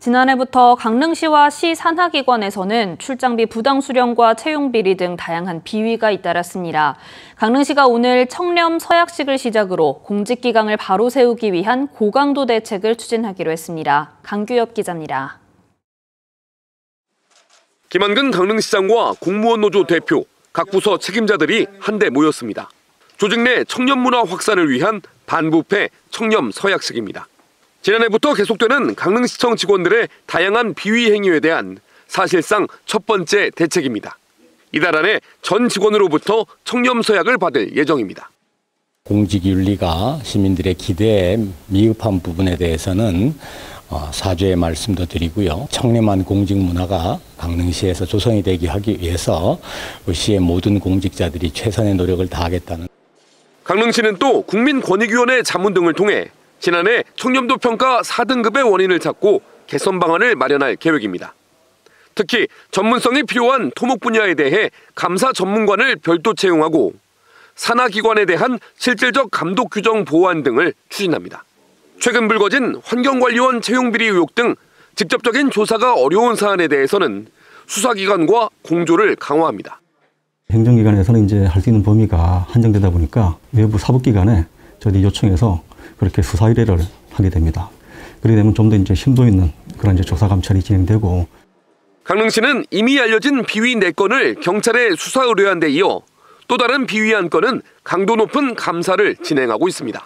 지난해부터 강릉시와 시 산하기관에서는 출장비 부당 수령과 채용 비리 등 다양한 비위가 잇따랐습니다. 강릉시가 오늘 청렴 서약식을 시작으로 공직 기강을 바로 세우기 위한 고강도 대책을 추진하기로 했습니다. 강규엽 기자입니다. 김한근 강릉시장과 공무원 노조 대표, 각 부서 책임자들이 한데 모였습니다. 조직 내 청년 문화 확산을 위한 반부패 청렴 서약식입니다. 지난해부터 계속되는 강릉시청 직원들의 다양한 비위 행위에 대한 사실상 첫 번째 대책입니다. 이달 안에 전 직원으로부터 청렴 서약을 받을 예정입니다. 공직윤리가 시민들의 기대에 미흡한 부분에 대해서는 어, 사죄의 말씀도 드리고요. 청렴한 공직 문화가 강릉시에서 조성이 되게 하기 위해서 시의 모든 공직자들이 최선의 노력을 다하겠다는. 강릉시는 또 국민권익위원회 자문 등을 통해 지난해 청렴도 평가 4등급의 원인을 찾고 개선 방안을 마련할 계획입니다. 특히 전문성이 필요한 토목 분야에 대해 감사 전문관을 별도 채용하고 산하기관에 대한 실질적 감독 규정 보완 등을 추진합니다. 최근 불거진 환경관리원 채용비리 의혹 등 직접적인 조사가 어려운 사안에 대해서는 수사기관과 공조를 강화합니다. 행정기관에서는 이제 할 수 있는 범위가 한정되다 보니까 외부 사법기관에 저희 요청해서 그렇게 수사 의뢰를 하게 됩니다. 그렇게 되면 좀 더 이제 심도 있는 그런 이제 조사 감찰이 진행되고 강릉시는 이미 알려진 비위 4건을 경찰에 수사 의뢰한 데 이어 또 다른 비위 한 건은 강도 높은 감사를 진행하고 있습니다.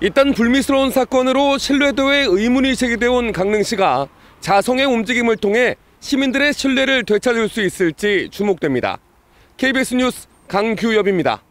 일단 불미스러운 사건으로 신뢰도에 의문이 제기돼 온 강릉시가 자성의 움직임을 통해 시민들의 신뢰를 되찾을 수 있을지 주목됩니다. KBS 뉴스 강규엽입니다.